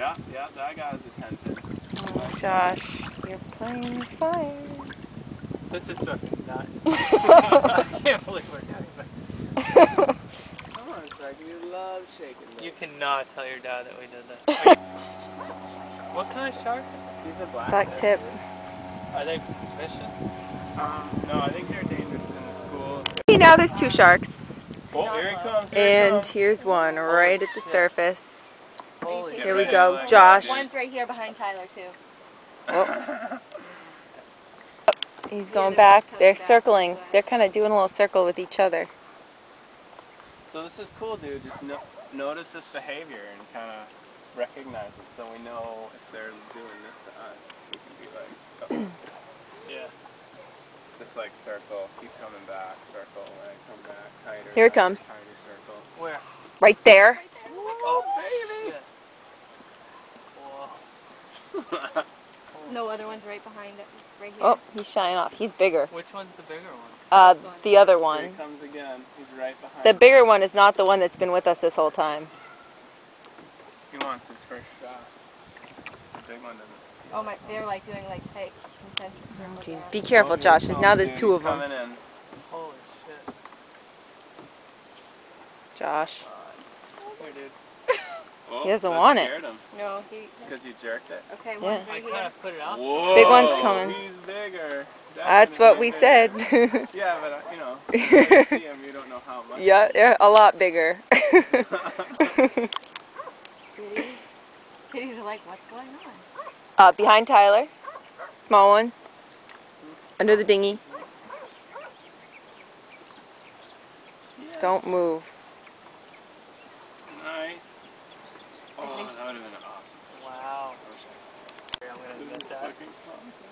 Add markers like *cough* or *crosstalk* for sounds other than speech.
Yeah, yeah, that got his attention. Oh, Josh, you're playing with fire. This is surfing, not. *laughs* *laughs* I can't believe we're doing this. Come on, Sark, you love shaking them. You cannot tell your dad that we did that. *laughs* What kind of sharks? These are black. Black tip. Are they vicious? Um, no, I think they're dangerous in the school. Okay, now there's two sharks. Oh, here he comes. Here he And comes. here's one right at the surface. Holy Here we go, Josh. One's right here behind Tyler too. Oh. *laughs* He's going other back. They're back circling. this. They're kind of doing a little circle with each other. So this is cool, dude. Just no- notice this behavior and kind of recognize it, so we know if they're doing this to us. We can be like, oh, *clears throat* Yeah. just like circle, keep coming back, circle, like come back, tighter. Here it tighter, comes. Tighter circle. Where? Right there. Oh, baby! Whoa. *laughs* No other one's right behind it. Right here. Oh, he's shying off. He's bigger. Which one's the bigger one? Uh, one. the other Here one. he comes again. He's right behind. The bigger one is not the one that's been with us this whole time. He wants his first shot. The big one doesn't. Oh my, they're like doing like fake concentric circles. Jeez, around. be careful, Oh, Josh, he 'cause comes, now there's dude. two He's of them. Coming in. Holy shit. Josh. Here, dude. Oh, He doesn't want it. him No, he. because you jerked it. Okay, Yeah. one's I kind of put it out. Whoa, Big one's coming. He's bigger. That's what we Definitely said. *laughs* *laughs* Yeah, but uh, you know, *laughs* until you see him, you don't know how much. yeah, yeah, a lot bigger. Kitties. Kitties are like, what's going on? uh, behind Tyler. Small one. Under the dinghy. Don't move. Nice. Oh, think- that would have been awesome. Wow. I wish I I'm gonna could. This get is that. fucking awesome.